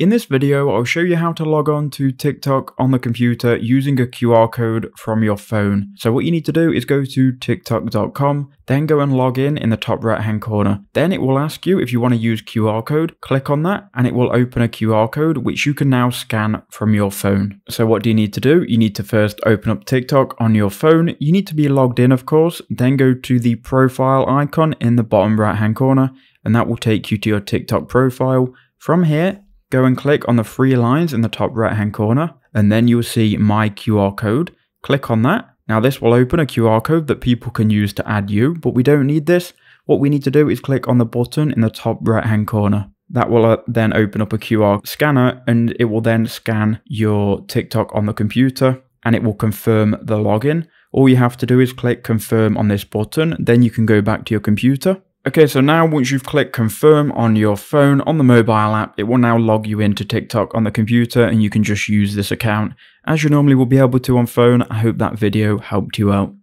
In this video, I'll show you how to log on to TikTok on the computer using a QR code from your phone. So what you need to do is go to tiktok.com, then go and log in in the top right hand corner. Then it will ask you if you want to use QR code, click on that and it will open a QR code which you can now scan from your phone. So what do you need to do? You need to first open up TikTok on your phone. You need to be logged in of course, then go to the profile icon in the bottom right hand corner and that will take you to your TikTok profile. From here, Go and click on the three lines in the top right hand corner and then you'll see my QR code. Click on that. Now this will open a QR code that people can use to add you, but we don't need this. What we need to do is click on the button in the top right hand corner. That will uh, then open up a QR scanner and it will then scan your TikTok on the computer and it will confirm the login. All you have to do is click confirm on this button, then you can go back to your computer Okay, so now once you've clicked confirm on your phone on the mobile app, it will now log you into TikTok on the computer and you can just use this account as you normally will be able to on phone. I hope that video helped you out.